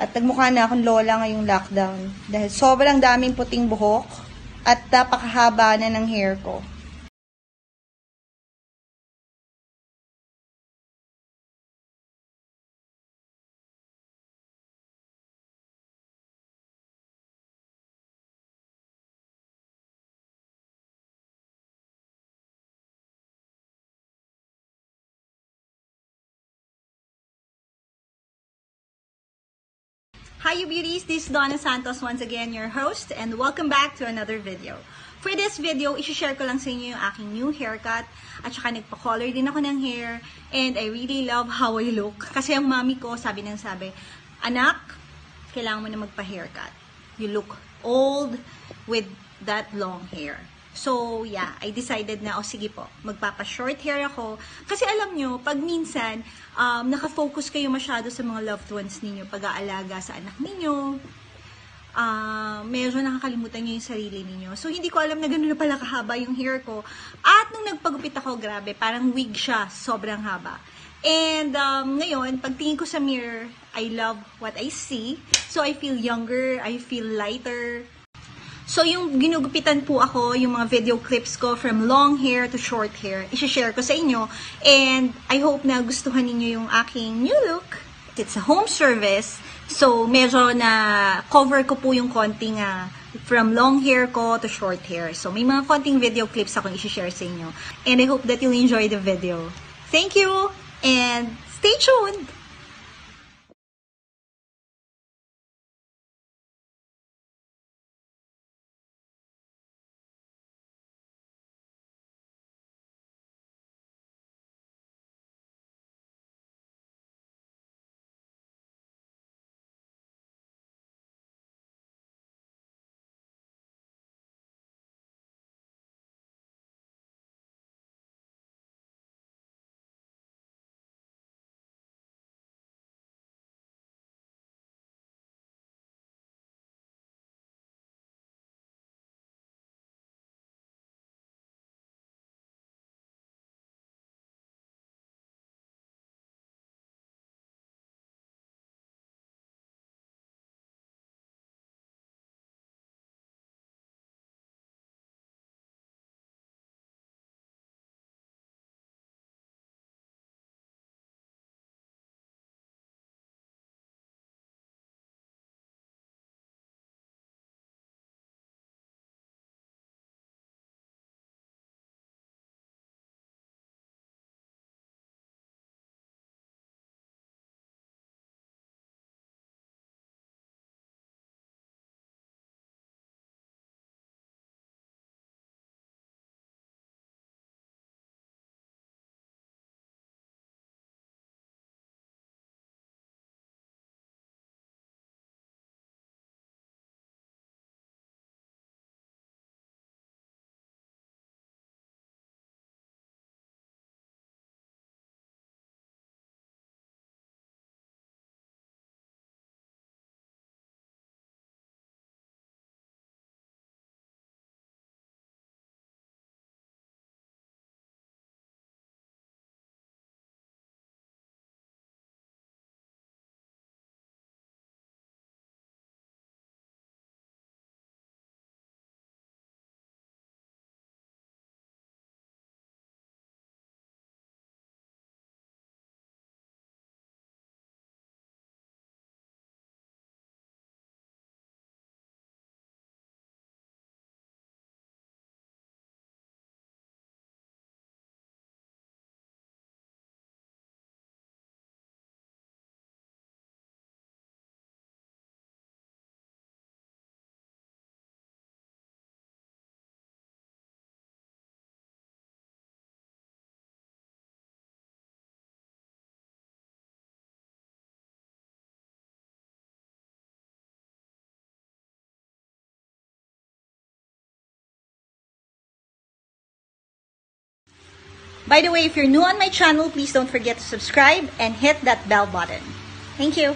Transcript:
At nagmukha na akong lola ngayong lockdown. Dahil sobrang daming puting buhok at napakahaba na ng hair ko. Hi, you beauties. This is Donna Santos once again, your host, and welcome back to another video. For this video, isi-share ko lang sa inyo yung aking new haircut at saka nagpa-color din ako ng hair and I really love how I look. Kasi ang mami ko, sabi nang sabi, anak, kailangan mo na magpa-haircut. You look old with that long hair. So, yeah, I decided na, o oh, sige po, magpapa-short hair ako. Kasi alam nyo, pag minsan, um, nakafocus kayo masyado sa mga loved ones ninyo, pag-aalaga sa anak ninyo, uh, medyo nakakalimutan nyo yung sarili ninyo. So, hindi ko alam na gano'n na pala kahaba yung hair ko. At nung nagpagupit ako, grabe, parang wig siya, sobrang haba. And um, ngayon, pagtingin ko sa mirror, I love what I see. So, I feel younger, I feel lighter, So, yung ginugupitan po ako, yung mga video clips ko from long hair to short hair, isi-share ko sa inyo. And I hope na gustuhan ninyo yung aking new look. It's a home service. So, medyo na cover ko po yung konting uh, from long hair ko to short hair. So, may mga konting video clips akong isi-share sa inyo. And I hope that you'll enjoy the video. Thank you! And stay tuned! By the way, if you're new on my channel, please don't forget to subscribe and hit that bell button. Thank you.